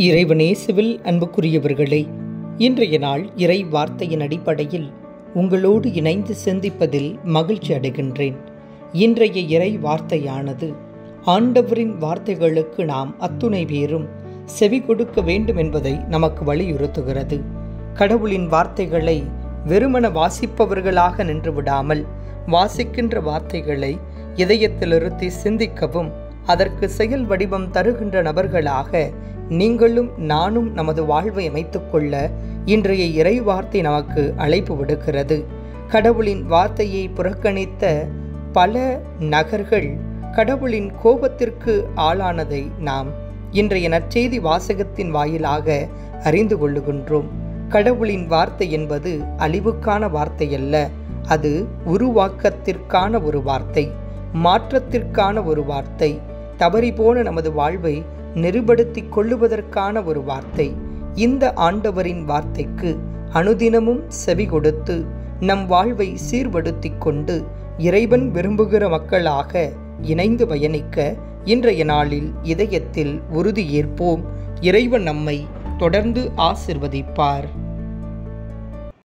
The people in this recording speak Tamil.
இறைவனேசுவில் அன்புக்குரியவர்களே இன்றைய நாள் இறை வார்த்தையின் அடிப்படையில் உங்களோடு இணைந்து சிந்திப்பதில் மகிழ்ச்சி அடைகின்றேன். இன்றைய இறை வார்த்தையானது ஆண்டவரின் வார்த்தைகளுக்கு நாம் அத்துணை பேரும் செவி கொடுக்க வேண்டும் என்பதை நமக்கு வலியுறுத்துகிறது. கடவுளின் வார்த்தைகளை வெறுமன வாசிப்பவர்களாக நின்று விடாமல் வாசிக்கின்ற வார்த்தைகளை இதயத்திலிருத்தி சிந்திக்கவும் அதற்கு செயல் வடிவம் தருகின்ற நபர்களாக நீங்களும் நானும் நமது வாழ்வை அமைத்துக்கொள்ள இன்றைய இறை வார்த்தை நமக்கு அழைப்பு விடுக்கிறது. கடவுளின் வார்த்தையை புறக்கணித்த பல நகர்கள் கடவுளின் கோபத்திற்கு ஆளானதை நாம் இன்றைய நற்செய்தி வாசகத்தின் வாயிலாக அறிந்து கொள்ளுகின்றோம். கடவுளின் வார்த்தை என்பது அழிவுக்கான வார்த்தை அல்ல அது உருவாக்கத்திற்கான ஒரு வார்த்தை மாற்றத்திற்கான ஒரு வார்த்தை. தவறிபோன நமது வாழ்வை நெருப்படுத்திக் கொள்ளுவதற்கான ஒரு வார்த்தை. இந்த ஆண்டவரின் வார்த்தைக்கு அனுதினமும் செவி கொடுத்து நம் வாழ்வை சீர்படுத்தி கொண்டு இறைவன் விரும்புகிற மக்களாக இணைந்து பயணிக்க இன்றைய நாளில் இதயத்தில் உறுதியேற்போம் இறைவன் நம்மை தொடர்ந்து ஆசிர்வதிப்பார்.